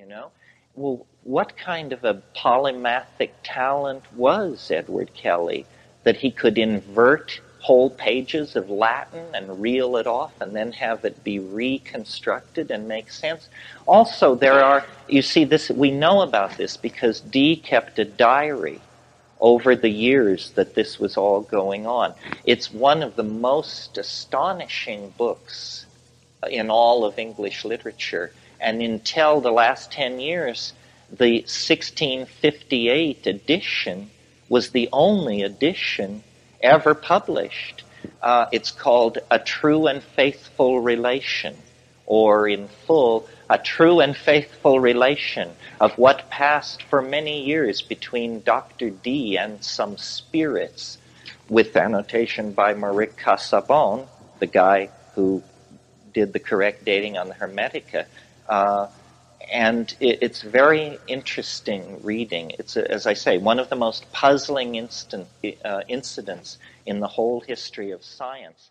You know? Well, what kind of a polymathic talent was Edward Kelly that he could invert whole pages of Latin and reel it off and then have it be reconstructed and make sense? Also, there are, you see, this, we know about this because Dee kept a diary over the years that this was all going on. It's one of the most astonishing books in all of English literature. And until the last 10 years, the 1658 edition was the only edition ever published. Uh, it's called A True and Faithful Relation, or in full, A True and Faithful Relation of what passed for many years between Dr. Dee and some spirits, with annotation by Meric Casaubon, the guy who did the correct dating on the Hermetica. Uh, and it, it's very interesting reading. It's, a, as I say, one of the most puzzling instant, uh, incidents in the whole history of science.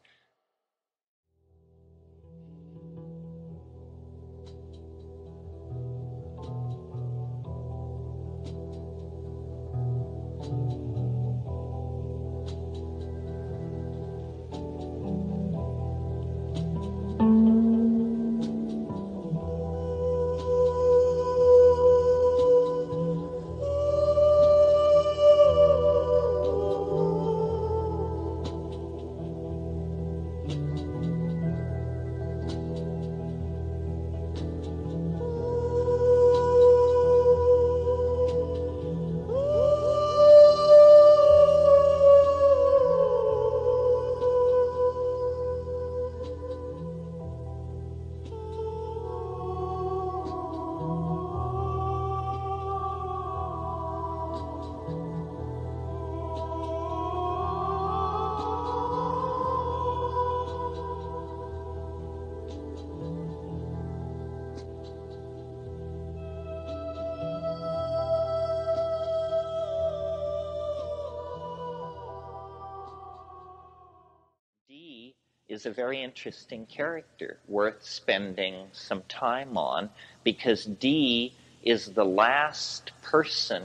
Is a very interesting character, worth spending some time on, because Dee is the last person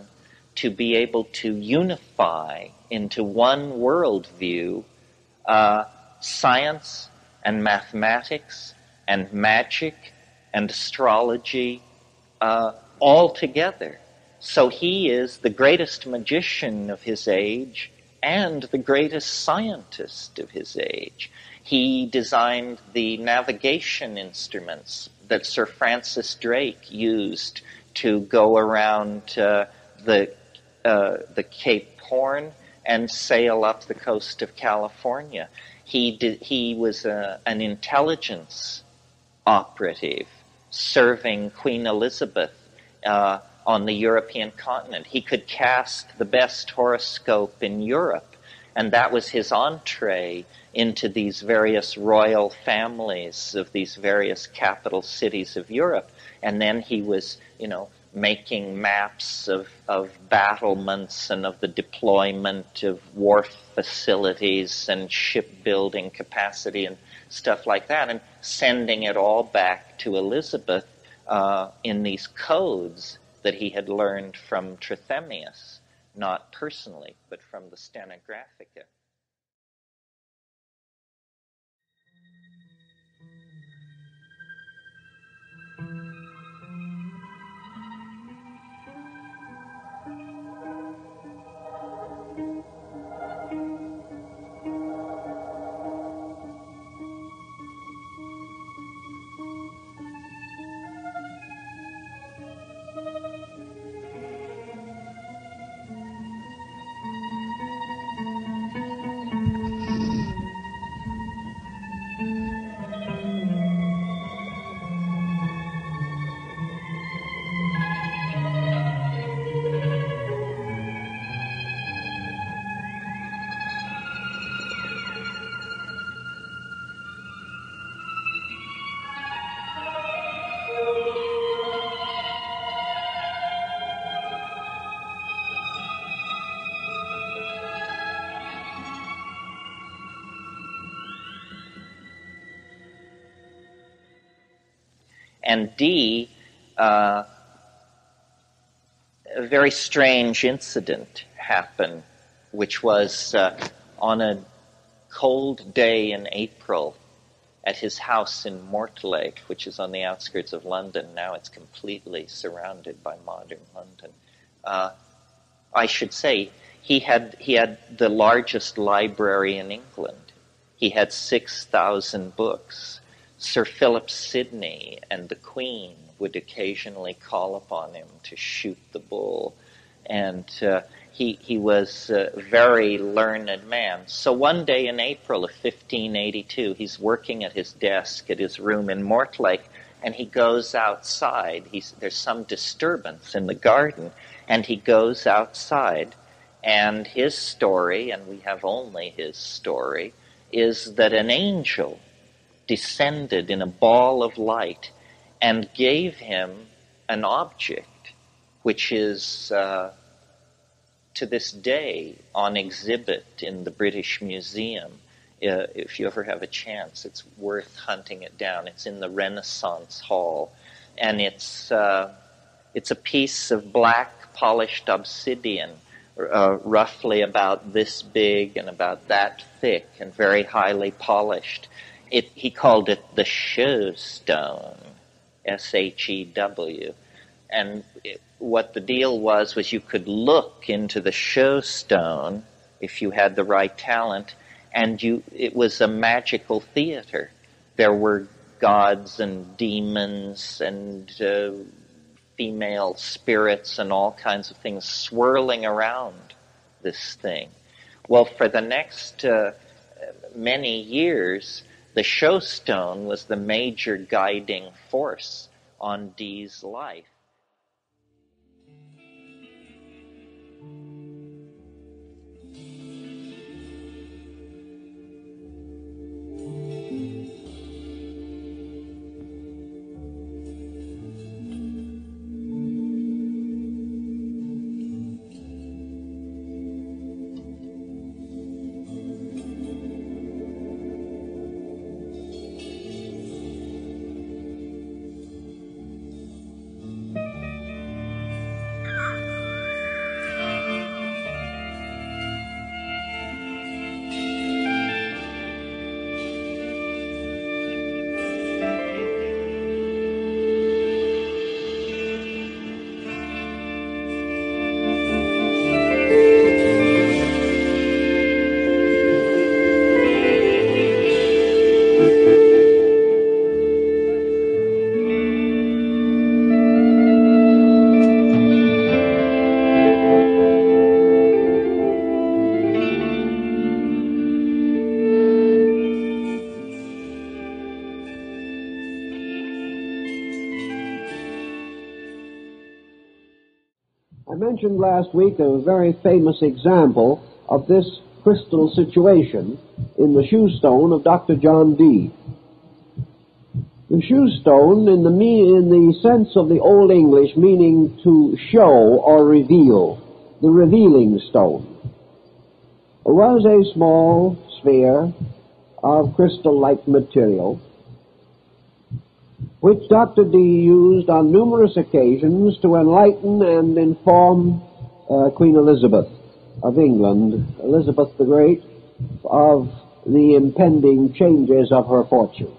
to be able to unify into one worldview uh, science and mathematics and magic and astrology uh, all together. So he is the greatest magician of his age and the greatest scientist of his age. He designed the navigation instruments that Sir Francis Drake used to go around uh, the uh, the Cape Horn and sail up the coast of California. He did, he was a, an intelligence operative serving Queen Elizabeth uh, on the European continent. He could cast the best horoscope in Europe, and that was his entree into these various royal families of these various capital cities of Europe. And then he was, you know, making maps of, of battlements and of the deployment of wharf facilities and shipbuilding capacity and stuff like that, and sending it all back to Elizabeth uh, in these codes that he had learned from Trithemius, not personally, but from the Steganographia. And Dee uh, a very strange incident happened, which was uh, on a cold day in April at his house in Mortlake, which is on the outskirts of London. Now it's completely surrounded by modern London. Uh, I should say he had he had the largest library in England. He had six thousand books. Sir Philip Sidney and the Queen would occasionally call upon him to shoot the bull, and uh, he he was a very learned man. So one day in April of 1582, he's working at his desk at his room in Mortlake, and he goes outside. He's, there's some disturbance in the garden, and he goes outside. And his story, and we have only his story, is that an angel descended in a ball of light and gave him an object which is uh, to this day on exhibit in the British Museum. Uh, if you ever have a chance, it's worth hunting it down. It's in the Renaissance Hall, and it's uh, it's a piece of black polished obsidian, uh, roughly about this big and about that thick, and very highly polished. It, he called it the Shew Stone, S H E W, and it, what the deal was was you could look into the Shew Stone if you had the right talent, and you it was a magical theater. There were gods and demons and uh, female spirits and all kinds of things swirling around this thing. Well, for the next uh, many years, the Shew Stone was the major guiding force on Dee's life. Mentioned last week a very famous example of this crystal situation in the Shew Stone of Dr. John Dee. The Shew Stone, in the, in the sense of the Old English, meaning to show or reveal, the revealing stone, was a small sphere of crystal-like material which Dr. Dee used on numerous occasions to enlighten and inform uh, Queen Elizabeth of England, Elizabeth the Great, of the impending changes of her fortunes.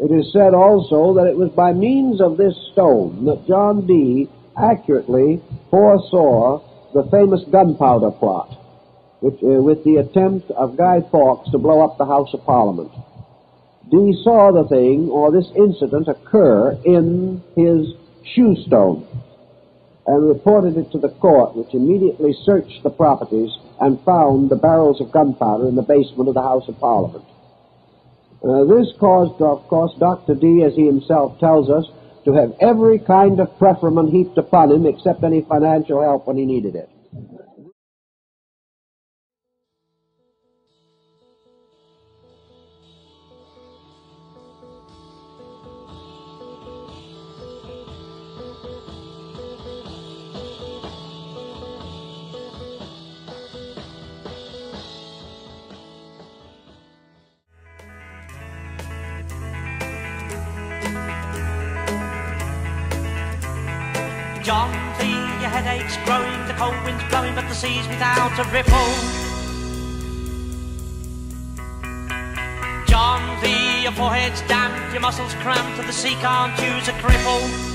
It is said also that it was by means of this stone that John Dee accurately foresaw the famous gunpowder plot, which, uh, with the attempt of Guy Fawkes to blow up the House of Parliament. Dee saw the thing or this incident occur in his Shew Stone and reported it to the court, which immediately searched the properties and found the barrels of gunpowder in the basement of the House of Parliament. Uh, this caused, of course, Dr. Dee, as he himself tells us, to have every kind of preferment heaped upon him except any financial help when he needed it. John V, your headache's growing, the cold wind's blowing, but the sea's without a ripple. John V, your forehead's damp, your muscles cramped, and the sea can't use a cripple.